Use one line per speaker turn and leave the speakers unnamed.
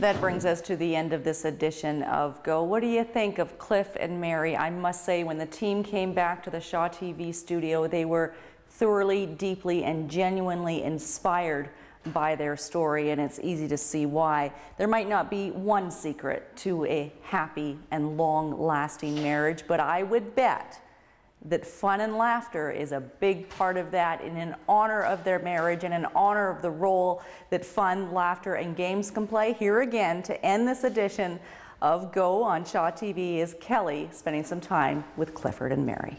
That brings us to the end of this edition of Go. What do you think of Cliff and Mary? I must say, when the team came back to the Shaw TV studio, they were thoroughly, deeply, and genuinely inspired by their story, and it's easy to see why. There might not be one secret to a happy and long-lasting marriage, but I would bet that fun and laughter is a big part of that and in honor of their marriage and in honor of the role that fun, laughter, and games can play. Here again to end this edition of Go on Shaw TV is Kelly spending some time with Clifford and Mary.